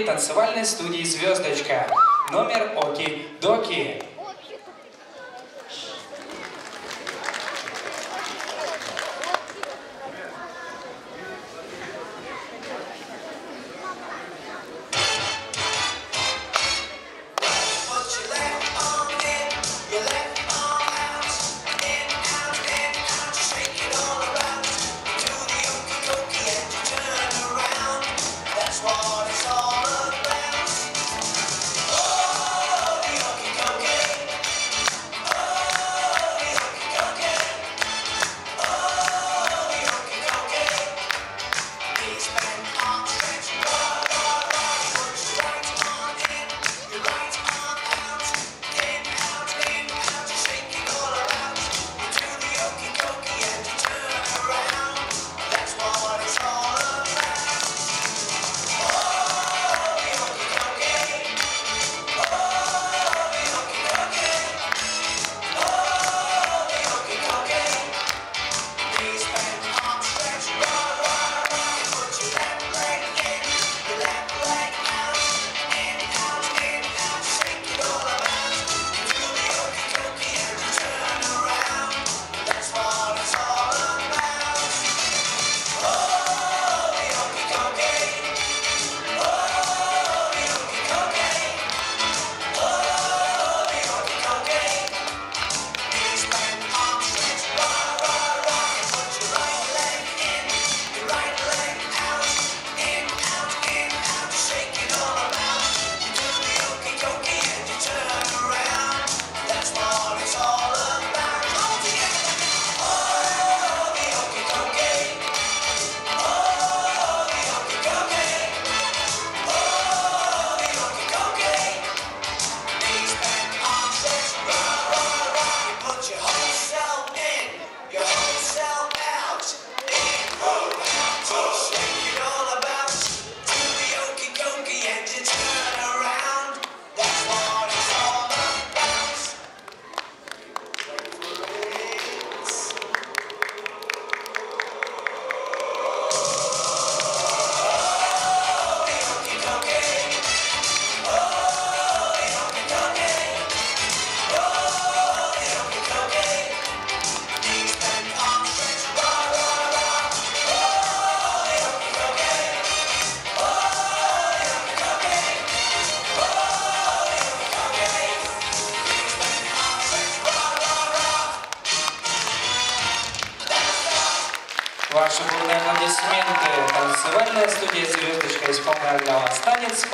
танцевальной студии «Звездочка» номер «Оки-Доки». Ваши бурные аплодисменты. Танцевальная студия «Звездочка» исполняет для вас танец.